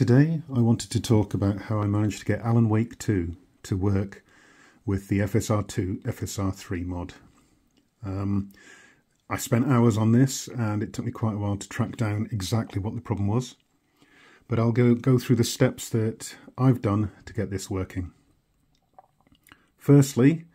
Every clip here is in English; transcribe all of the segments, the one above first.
Today I wanted to talk about how I managed to get Alan Wake 2 to work with the FSR2 FSR3 mod. Um, I spent hours on this and it took me quite a while to track down exactly what the problem was. But I'll go, go through the steps that I've done to get this working. Firstly,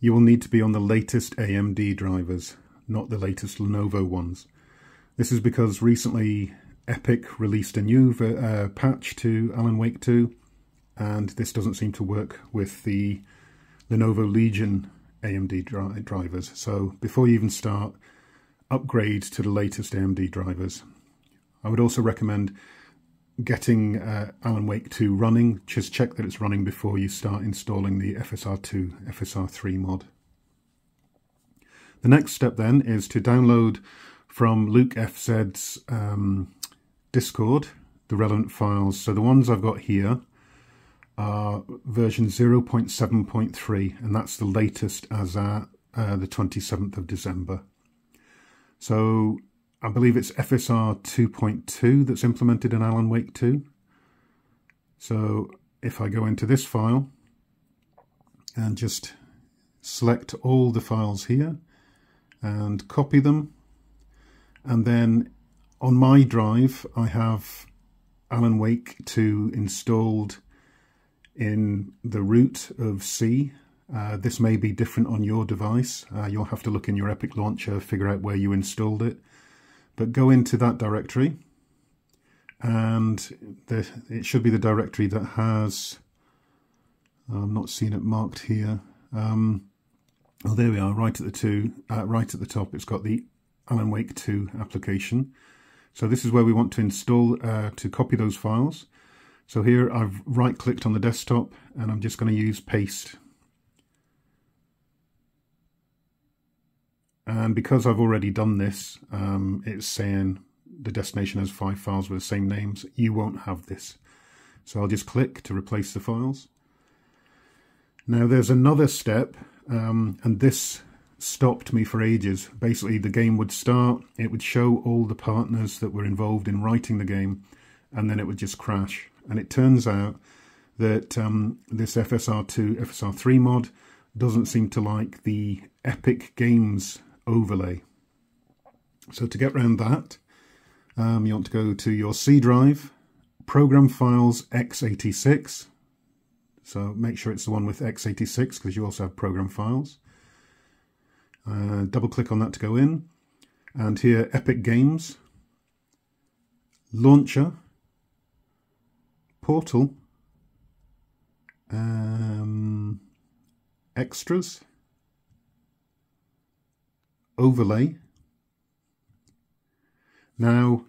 you will need to be on the latest AMD drivers, not the latest Lenovo ones. This is because recently Epic released a new uh, patch to Alan Wake 2 and this doesn't seem to work with the Lenovo Legion AMD dri drivers. So before you even start, upgrade to the latest AMD drivers. I would also recommend getting uh, Alan Wake 2 running. Just check that it's running before you start installing the FSR2, FSR3 mod. The next step then is to download from LukeFZ's um, Discord, the relevant files. So the ones I've got here are version 0.7.3 and that's the latest as at uh, the 27th of December. So I believe it's FSR 2.2 that's implemented in Alan Wake 2. So if I go into this file and just select all the files here and copy them and then on my drive, I have Alan Wake 2 installed in the root of C. Uh, this may be different on your device. Uh, you'll have to look in your Epic Launcher, figure out where you installed it. But go into that directory and the, it should be the directory that has, I'm not seeing it marked here. Um, oh, there we are, right at the two, uh, right at the top. It's got the Alan Wake 2 application. So this is where we want to install, uh, to copy those files. So here I've right clicked on the desktop and I'm just going to use paste. And because I've already done this, um, it's saying the destination has five files with the same names. You won't have this. So I'll just click to replace the files. Now there's another step, um, and this stopped me for ages. Basically, the game would start, it would show all the partners that were involved in writing the game, and then it would just crash. And it turns out that um, this FSR2, FSR3 mod doesn't seem to like the Epic Games overlay. So to get around that, um, you want to go to your C drive, Program Files x86. So make sure it's the one with x86 because you also have program files. Uh, double click on that to go in. And here, Epic Games, Launcher, Portal, um, Extras, Overlay. Now,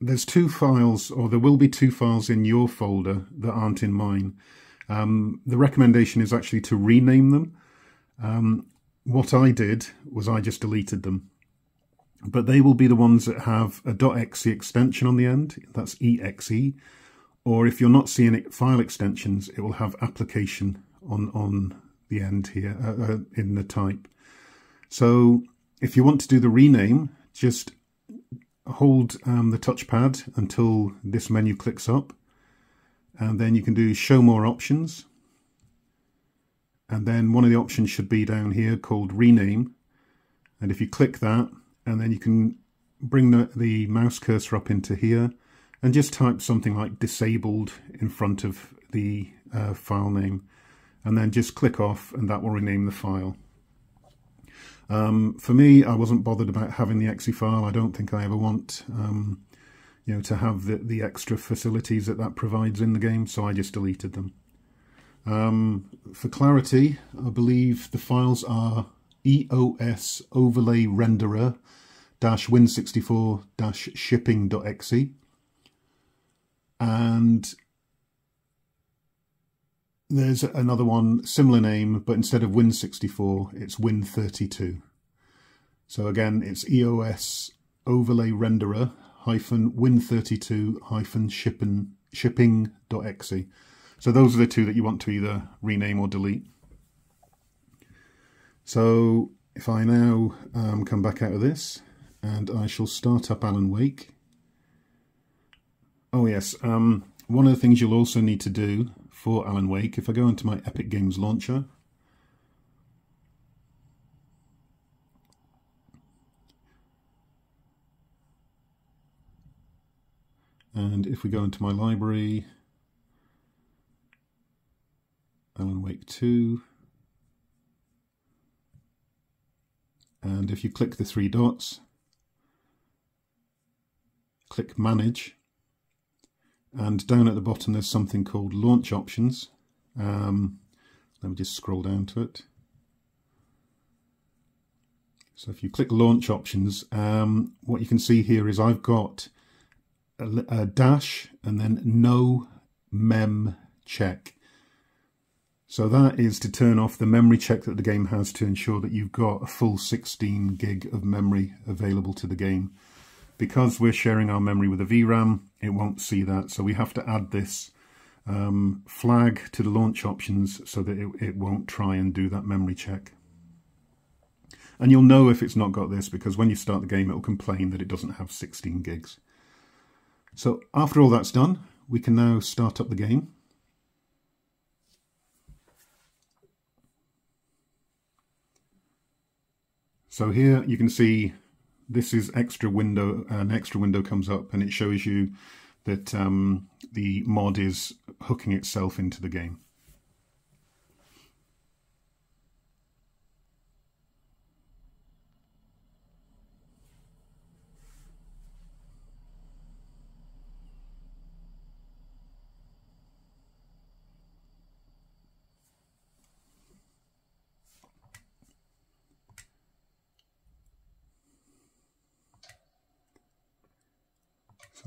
there's two files, or there will be two files in your folder that aren't in mine. Um, the recommendation is actually to rename them. Um, what I did was I just deleted them. But they will be the ones that have a .exe extension on the end, that's exe. Or if you're not seeing it, file extensions, it will have application on, on the end here, uh, uh, in the type. So if you want to do the rename, just hold um, the touchpad until this menu clicks up. And then you can do show more options and then one of the options should be down here called rename and if you click that and then you can bring the, the mouse cursor up into here and just type something like disabled in front of the uh, file name and then just click off and that will rename the file. Um, for me, I wasn't bothered about having the exe file. I don't think I ever want um, you know, to have the, the extra facilities that that provides in the game, so I just deleted them. Um, for clarity, I believe the files are EOS overlay renderer dash win64 dash shipping.exe and there's another one, similar name, but instead of Win64, it's Win32. So again, it's EOS overlay renderer hyphen Win32 hyphen shipping shipping.exe. So those are the two that you want to either rename or delete. So if I now um, come back out of this and I shall start up Alan Wake. Oh yes, um, one of the things you'll also need to do for Alan Wake, if I go into my Epic Games launcher, and if we go into my library, Alan Wake 2, and if you click the three dots, click Manage, and down at the bottom there's something called Launch Options. Um, let me just scroll down to it. So if you click Launch Options, um, what you can see here is I've got a, a dash and then no mem check. So that is to turn off the memory check that the game has to ensure that you've got a full 16 gig of memory available to the game. Because we're sharing our memory with a VRAM, it won't see that. So we have to add this um, flag to the launch options so that it, it won't try and do that memory check. And you'll know if it's not got this because when you start the game, it'll complain that it doesn't have 16 gigs. So after all that's done, we can now start up the game. So here you can see this is extra window, an extra window comes up and it shows you that um, the mod is hooking itself into the game.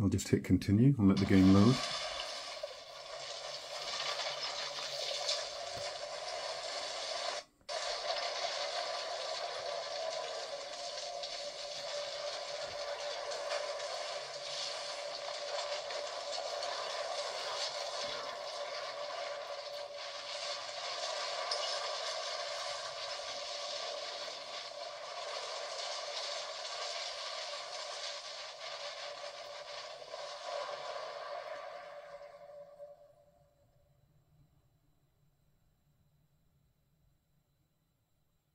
I'll just hit continue and let the game load.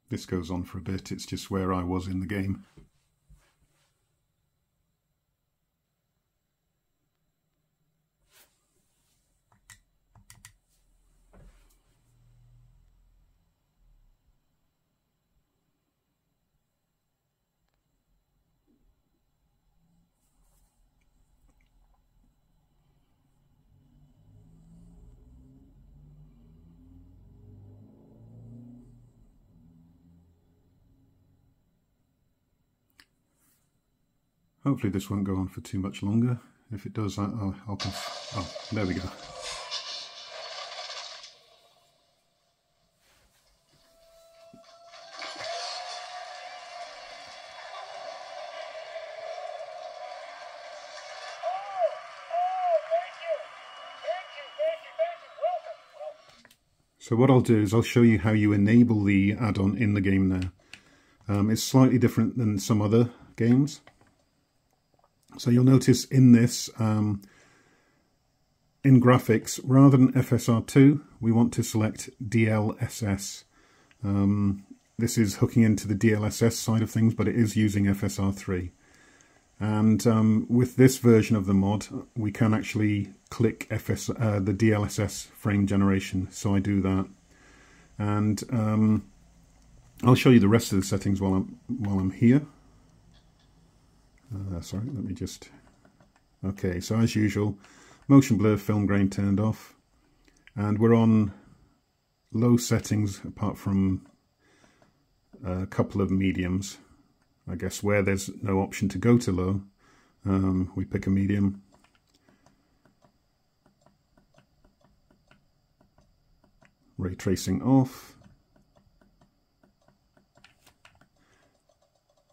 This goes on for a bit, it's just where I was in the game. Hopefully this won't go on for too much longer. If it does, I'll, I'll, oh, there we go. So what I'll do is I'll show you how you enable the add-on in the game there. Um, it's slightly different than some other games. So you'll notice in this, um, in graphics, rather than FSR2, we want to select DLSS. Um, this is hooking into the DLSS side of things, but it is using FSR3. And um, with this version of the mod, we can actually click FS, uh, the DLSS frame generation. So I do that. And um, I'll show you the rest of the settings while I'm, while I'm here. Uh, sorry, let me just... Okay, so as usual, motion blur, film grain turned off. And we're on low settings apart from a couple of mediums. I guess where there's no option to go to low, um, we pick a medium. Ray tracing off.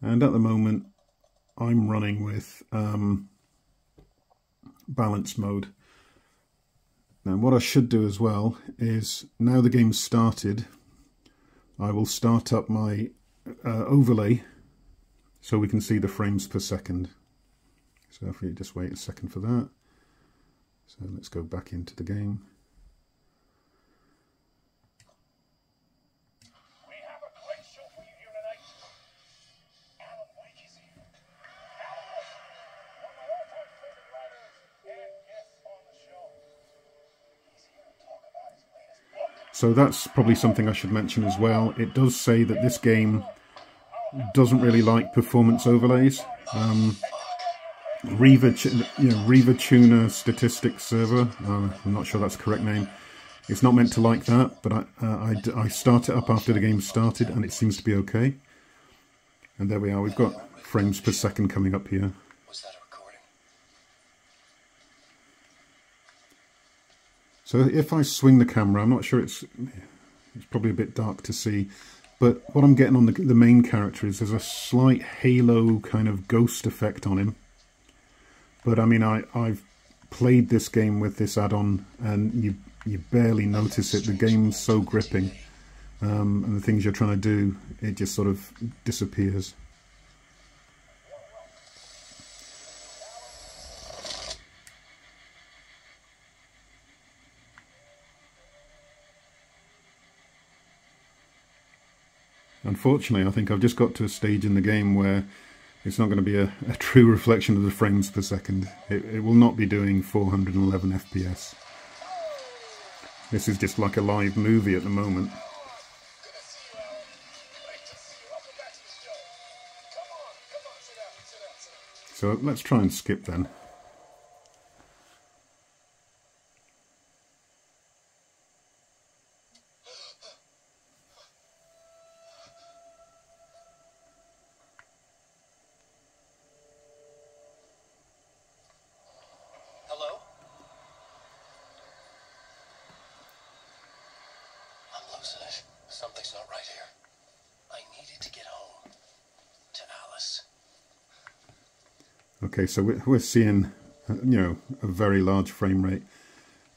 And at the moment, I'm running with um, balance mode. Now what I should do as well is now the game's started I will start up my uh, overlay so we can see the frames per second. So if we just wait a second for that. So let's go back into the game. So that's probably something I should mention as well. It does say that this game doesn't really like performance overlays. Um, Riva, you know, Riva Tuner Statistics Server, uh, I'm not sure that's the correct name. It's not meant to like that, but I, uh, I, I start it up after the game started and it seems to be okay. And there we are, we've got frames per second coming up here. So if I swing the camera, I'm not sure it's it's probably a bit dark to see, but what I'm getting on the, the main character is there's a slight halo kind of ghost effect on him. But I mean, I, I've played this game with this add-on and you, you barely notice it. The game's so gripping um, and the things you're trying to do, it just sort of disappears. Unfortunately, I think I've just got to a stage in the game where it's not going to be a, a true reflection of the frames per second. It, it will not be doing 411 FPS. This is just like a live movie at the moment. So let's try and skip then. Something's not right here. I needed to get home to Alice. Okay, so we're seeing, uh, you know, a very large frame rate.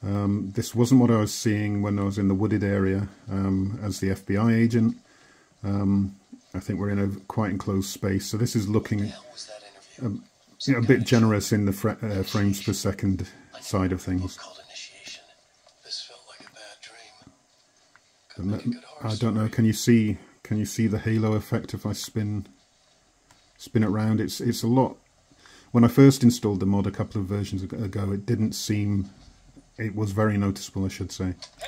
Um, this wasn't what I was seeing when I was in the wooded area um, as the FBI agent. Um, I think we're in a quite enclosed space, so this is looking um, you know, a bit generous in the uh, frames per second side of things. I don't know. Can you see? Can you see the halo effect if I spin spin it around? It's it's a lot. When I first installed the mod a couple of versions ago, it didn't seem. It was very noticeable, I should say. So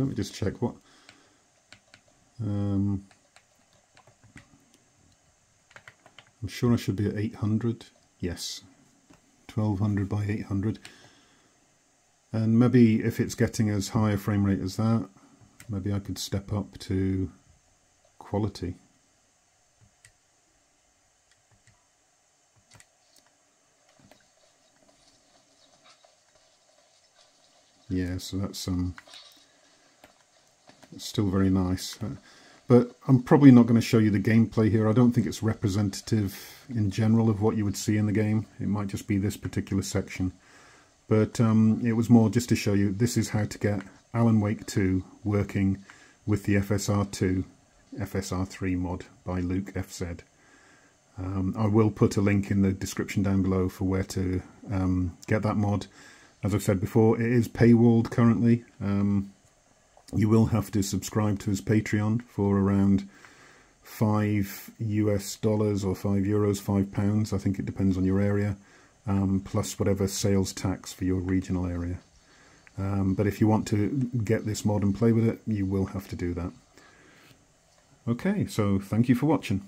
let me just check what. Um, I'm sure I should be at 800. Yes, 1200 by 800. And maybe if it's getting as high a frame rate as that, maybe I could step up to quality. Yeah, so that's um still very nice. Uh, but I'm probably not going to show you the gameplay here. I don't think it's representative in general of what you would see in the game. It might just be this particular section. But um, it was more just to show you this is how to get Alan Wake 2 working with the FSR2 FSR3 mod by LukeFZ. Um, I will put a link in the description down below for where to um, get that mod. As I've said before, it is paywalled currently. Um, you will have to subscribe to his Patreon for around five US dollars or five euros, five pounds. I think it depends on your area, um, plus whatever sales tax for your regional area. Um, but if you want to get this mod and play with it, you will have to do that. Okay, so thank you for watching.